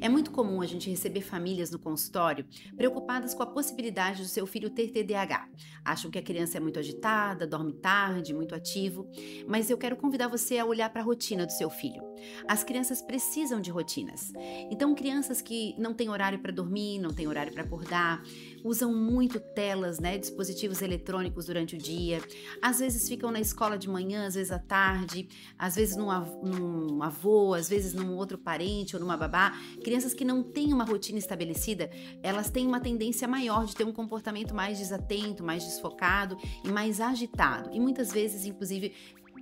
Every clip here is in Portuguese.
É muito comum a gente receber famílias no consultório preocupadas com a possibilidade do seu filho ter TDAH. Acham que a criança é muito agitada, dorme tarde, muito ativo, mas eu quero convidar você a olhar para a rotina do seu filho. As crianças precisam de rotinas. Então, crianças que não têm horário para dormir, não têm horário para acordar, usam muito telas, né, dispositivos eletrônicos durante o dia, às vezes ficam na escola de manhã, às vezes à tarde, às vezes num, avô, às vezes num outro parente ou numa babá. Crianças que não têm uma rotina estabelecida, elas têm uma tendência maior de ter um comportamento mais desatento, mais desfocado e mais agitado. E muitas vezes, inclusive,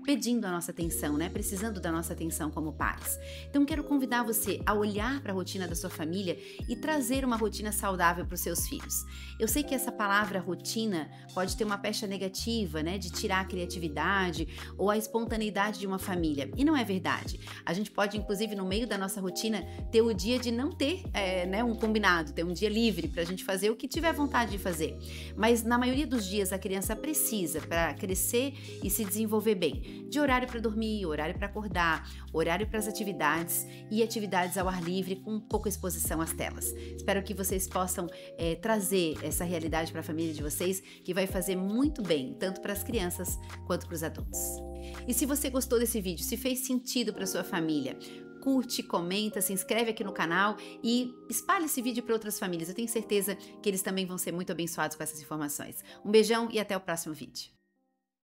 pedindo a nossa atenção, né? Precisando da nossa atenção como pais. Então quero convidar você a olhar para a rotina da sua família e trazer uma rotina saudável para os seus filhos. Eu sei que essa palavra rotina pode ter uma pecha negativa, né, de tirar a criatividade ou a espontaneidade de uma família. E não é verdade. A gente pode, inclusive, no meio da nossa rotina, ter o dia de não ter é, né, um combinado, ter um dia livre para a gente fazer o que tiver vontade de fazer. Mas na maioria dos dias a criança precisa para crescer e se desenvolver bem de horário para dormir, horário para acordar, horário para as atividades e atividades ao ar livre com pouca exposição às telas. Espero que vocês possam é, trazer essa realidade para a família de vocês, que vai fazer muito bem, tanto para as crianças quanto para os adultos. E se você gostou desse vídeo, se fez sentido para sua família, curte, comenta, se inscreve aqui no canal e espalhe esse vídeo para outras famílias. Eu tenho certeza que eles também vão ser muito abençoados com essas informações. Um beijão e até o próximo vídeo.